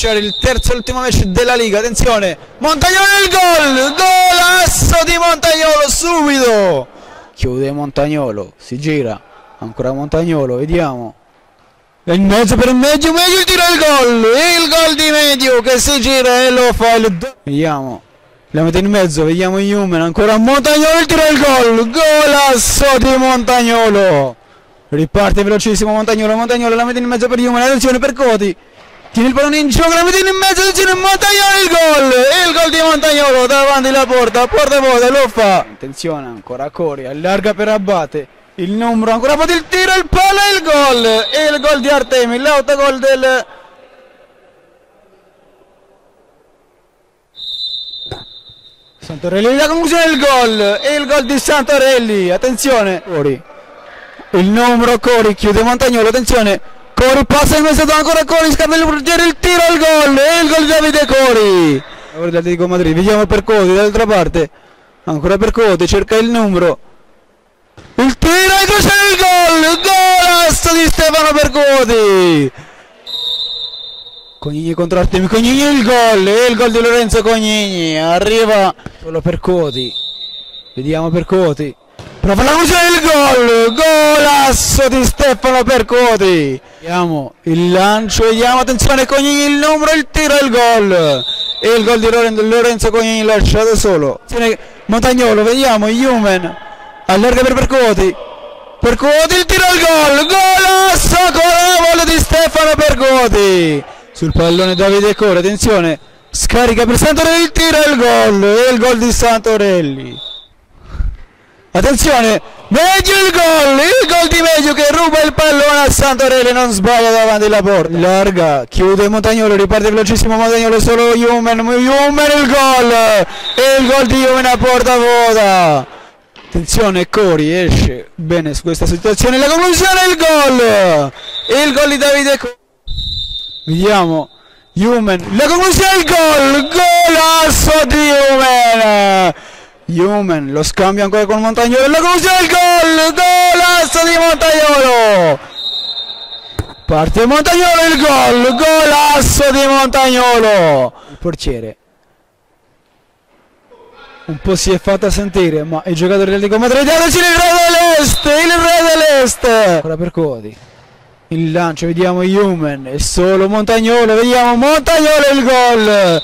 cominciare il terzo e ultimo match della Liga, attenzione, Montagnolo il gol, golasso di Montagnolo subito, chiude Montagnolo, si gira, ancora Montagnolo, vediamo, in mezzo per Medio, Medio tira il gol, il gol di Medio che si gira e lo fa il... Vediamo, la mette in mezzo, vediamo Human, ancora Montagnolo il tiro il gol, golasso di Montagnolo, riparte velocissimo Montagnolo, Montagnolo la mette in mezzo per Human, attenzione per Coti, tiene il pallone in gioco, la mette in mezzo, attenzione Montagnolo il gol, il gol di Montagnolo davanti la porta, porta vuota, lo fa, attenzione ancora Cori, allarga per Abate, il numero ancora poi il tiro, il palo e il gol, e il gol di Artemi, l'autogol del... Santorelli, la conclusione del gol, e il gol di Santorelli, attenzione, Cori, il numero Cori chiude Montagnolo, attenzione, Cori passa in mezzo ancora Cori, scambia il portiere, il tiro al gol, e il gol di Davide Cori, lavoro dell'Atletico Madrid, vediamo per Codi dall'altra parte, ancora per Codi, cerca il numero, il tiro e croce il gol, golasso di Stefano Percoti, Cognini contro Artemi, Cognini il gol, e il gol di Lorenzo Cognini, arriva solo Percoti, vediamo Percoti, prova la conclusione del gol, golasso di Stefano Percoti, vediamo. Il lancio, vediamo, attenzione Cognini, il numero, il tiro e il gol, e il gol di Lorenzo, Cognini lasciato solo, Montagnolo, vediamo, Human, allarga per Percoti, Percoti il tiro al gol, golasso con la vola di Stefano Percoti, sul pallone Davide Core, attenzione, scarica per Santorelli il tiro e il gol, e il gol di Santorelli. Attenzione, Medio il gol, il gol di Medio che ruba il pallone a Santorelli, non sbaglia davanti alla porta. Larga, chiude Montagnolo, riparte velocissimo Montagnolo, solo Human, Human il gol, e il gol di Human a porta vuota. Attenzione, Cori esce bene su questa situazione, la conclusione il gol, il gol di Davide Cori. Vediamo, Human, la conclusione il gol, golasso di Human. Human lo scambia ancora con Montagnolo, la conclusione il gol, golasso di Montagnolo. Parte Montagnolo il gol, golasso di Montagnolo. Il portiere un po' si è fatta sentire, ma i giocatori del Dico Madrid, attenzione il re dell'Est, il re dell'Est. Ancora per Codi. Il lancio, vediamo Human, è solo Montagnolo, vediamo Montagnolo il gol.